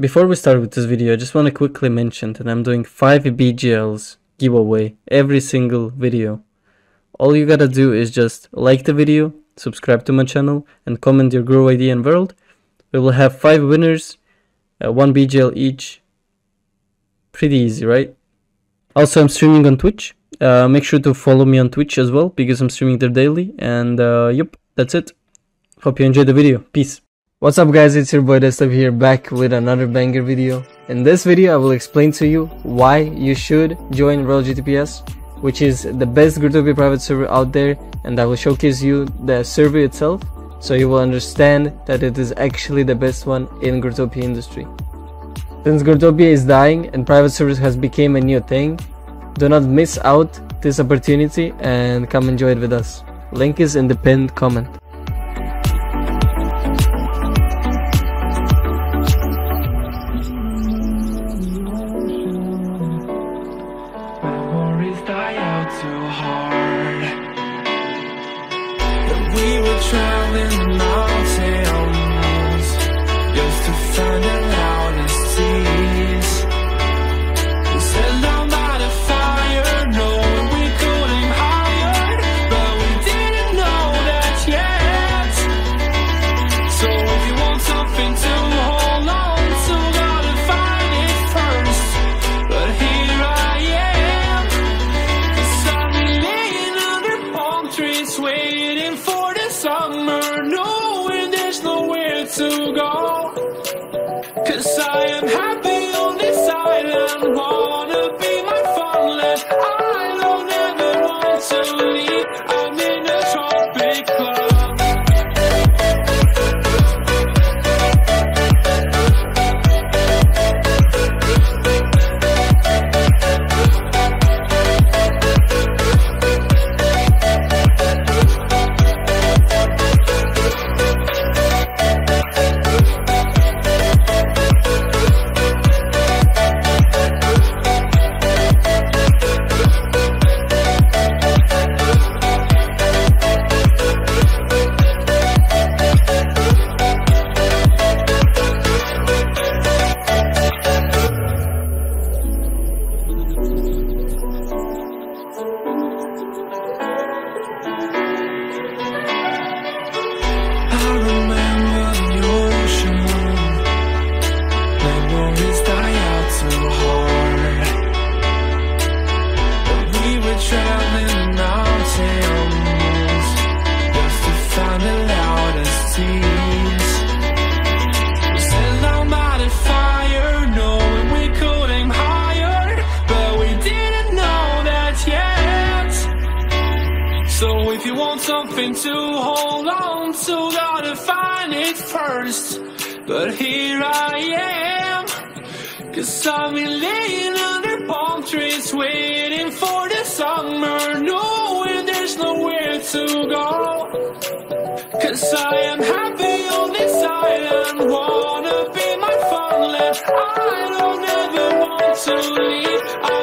Before we start with this video, I just want to quickly mention that I'm doing 5 BGLs giveaway every single video. All you gotta do is just like the video, subscribe to my channel, and comment your grow ID and world. We will have 5 winners, uh, 1 BGL each. Pretty easy, right? Also, I'm streaming on Twitch. Uh, make sure to follow me on Twitch as well because I'm streaming there daily. And uh, yep, that's it. Hope you enjoyed the video. Peace. What's up guys, it's your boy Desctop here back with another banger video. In this video I will explain to you why you should join Royal GTPS, which is the best Growtopia private server out there and I will showcase you the server itself so you will understand that it is actually the best one in Growtopia industry. Since Growtopia is dying and private servers has become a new thing, do not miss out this opportunity and come enjoy it with us. Link is in the pinned comment. Something to hold on to, gotta find it first. But here I am, cause I've been laying under palm trees waiting for the summer, knowing there's nowhere to go. Cause I am happy on this island, wanna be my farmland. I don't ever want to leave, I'm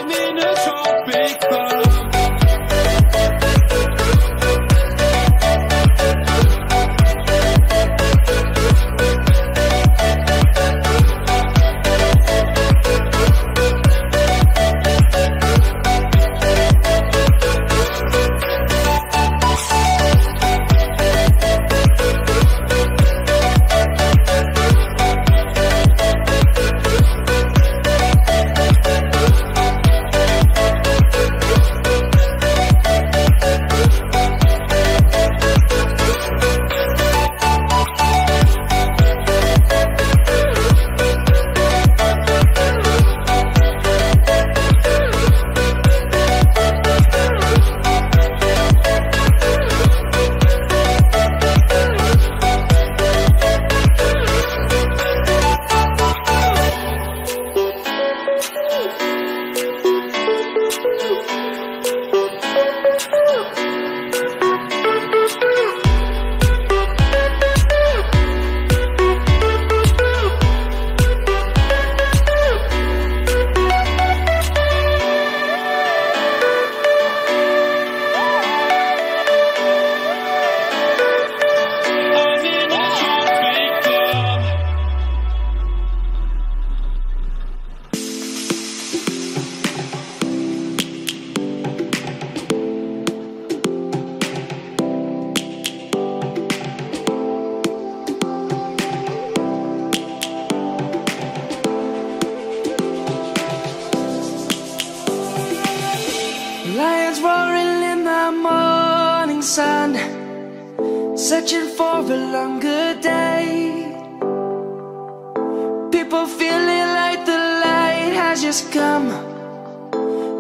a longer day. People feeling like the light has just come.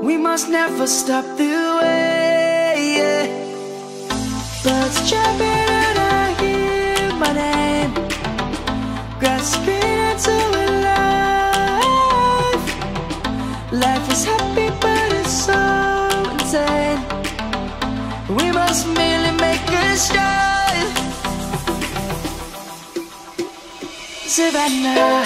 We must never stop the way. Yeah. Birds chirping and I hear my name, grasping into life. Life is happy, but it's so insane. We must merely make a start. Savannah,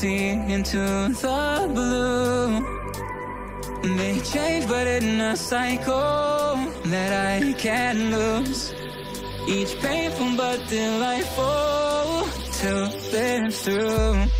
sea into the blue. They change, but in a cycle that I can't lose. Each painful but delightful to live through.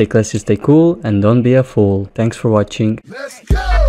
Stay classy, stay cool, and don't be a fool. Thanks for watching. Let's go!